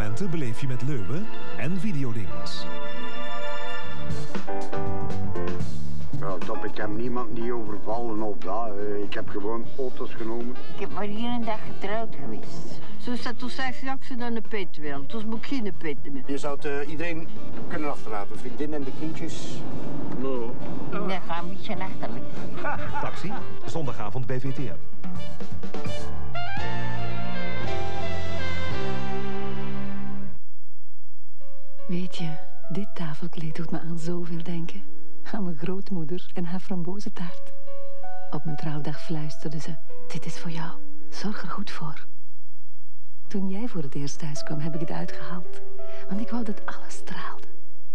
momenten beleef je met Leuven en videodings. Ja, top, ik heb niemand niet overvallen of dat. Eh, Ik heb gewoon auto's genomen. Ik heb maar hier een dag getrouwd geweest. Zo staat toen straks dat ze dan een pet wil. Toen moet ik geen pet meer. Je zou het eh, iedereen kunnen achterlaten. Vriendin en de kindjes. No. Dat gaat een beetje achterlijk. Taxi, zondagavond bij VTM. Weet je, dit tafelkleed doet me aan zoveel denken. Aan mijn grootmoeder en haar frambozentaart. Op mijn trouwdag fluisterde ze, dit is voor jou, zorg er goed voor. Toen jij voor het eerst thuis kwam, heb ik het uitgehaald. Want ik wou dat alles straalde.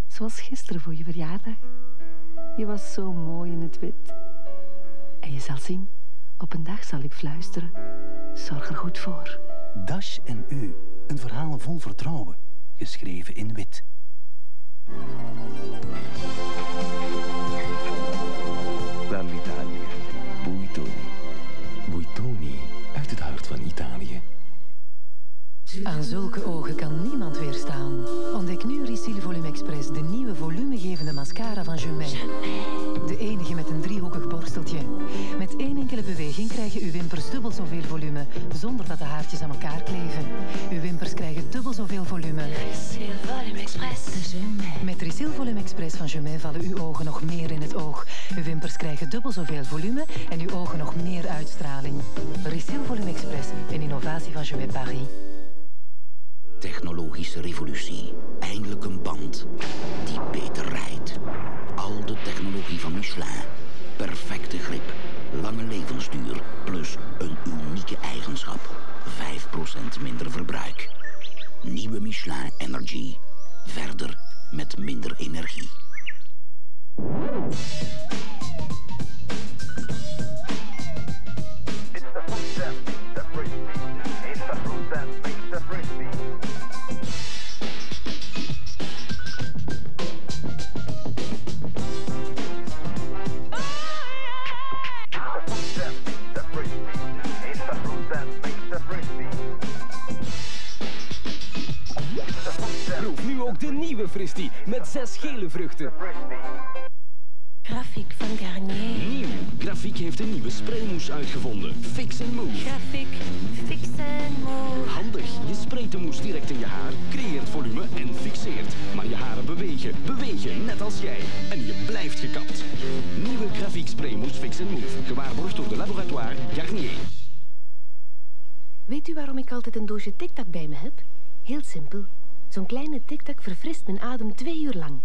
Zoals gisteren voor je verjaardag. Je was zo mooi in het wit. En je zal zien, op een dag zal ik fluisteren, zorg er goed voor. Dash en U, een verhaal vol vertrouwen, geschreven in wit. Dall'Italia, Buitoni. Buitoni, uit het hart van Italië. Aan zulke ogen kan niemand weerstaan. Ontdek nu Risil Volume Express, de nieuwe volumegevende mascara van Jumet. De enige met een driehoekig borsteltje. Met één enkele beweging krijgen Van Jumet vallen uw ogen nog meer in het oog. Uw wimpers krijgen dubbel zoveel volume en uw ogen nog meer uitstraling. Risil Volume Express, een innovatie van Jumet Paris. Technologische revolutie. Eindelijk een band die beter rijdt. Al de technologie van Michelin. Perfecte grip, lange levensduur, plus een unieke eigenschap. 5% minder verbruik. Nieuwe Michelin Energy. Verder met minder energie. Fristie met zes gele vruchten. Grafiek van Garnier. Nieuw. Grafiek heeft een nieuwe spraymousse uitgevonden. Fix and Move. Grafiek, fix en move. Handig. Je sprayt de mousse direct in je haar, creëert volume en fixeert. Maar je haren bewegen, bewegen, net als jij. En je blijft gekapt. Nieuwe grafiek spraymousse Fix and Move. Gewaarborgd door de laboratoire Garnier. Weet u waarom ik altijd een doosje tiktak bij me heb? Heel simpel. Zo'n kleine tiktak verfrist mijn adem twee uur lang.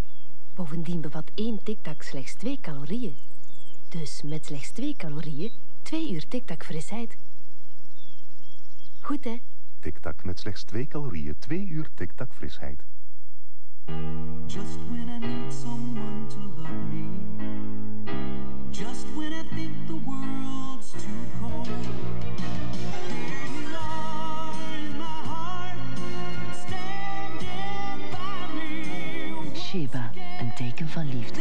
Bovendien bevat één tiktak slechts twee calorieën. Dus met slechts twee calorieën, twee uur tiktak frisheid. Goed hè? Tiktak met slechts 2 calorieën, 2 uur tiktak frisheid. Just when I need someone to love me. Sheba, een teken van liefde.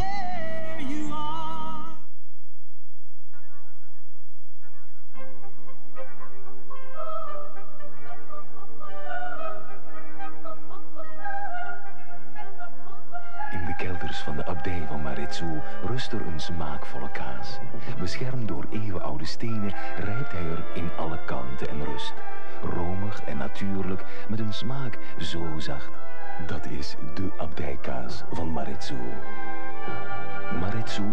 In de kelders van de abdij van Maritsu rust er een smaakvolle kaas. Beschermd door eeuwenoude stenen rijpt hij er in alle kanten en rust. Romig en natuurlijk, met een smaak zo zacht. Dat is de abdijkaas van Maritsu. Maritsu,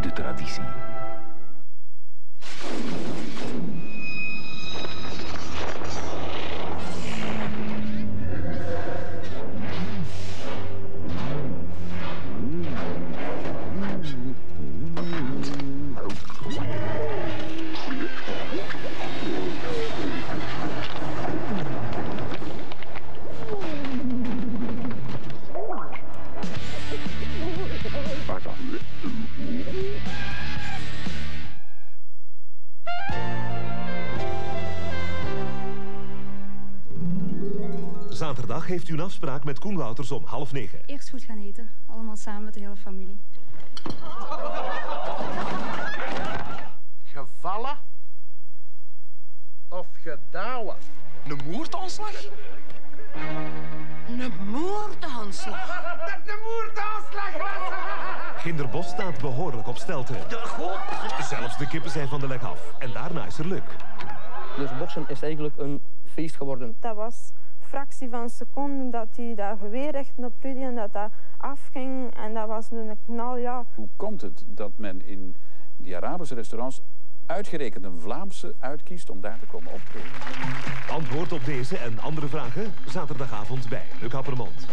de traditie. Heeft u een afspraak met Koen Wouters om half negen. Eerst goed gaan eten. Allemaal samen met de hele familie. Gevallen of gedouwen? Een moordaanslag? Een moordaanslag. Dat de moerdaanslag was. Ginderbos staat behoorlijk op stelte. Zelfs de kippen zijn van de lek af. En daarna is er Luc. Dus boksen is eigenlijk een feest geworden. Dat was fractie van seconden dat hij dat geweer recht op Rudy en dat dat afging. En dat was een knal, ja. Hoe komt het dat men in die Arabische restaurants uitgerekend een Vlaamse uitkiest om daar te komen optreden? Antwoord op deze en andere vragen zaterdagavond bij Luc Appermond.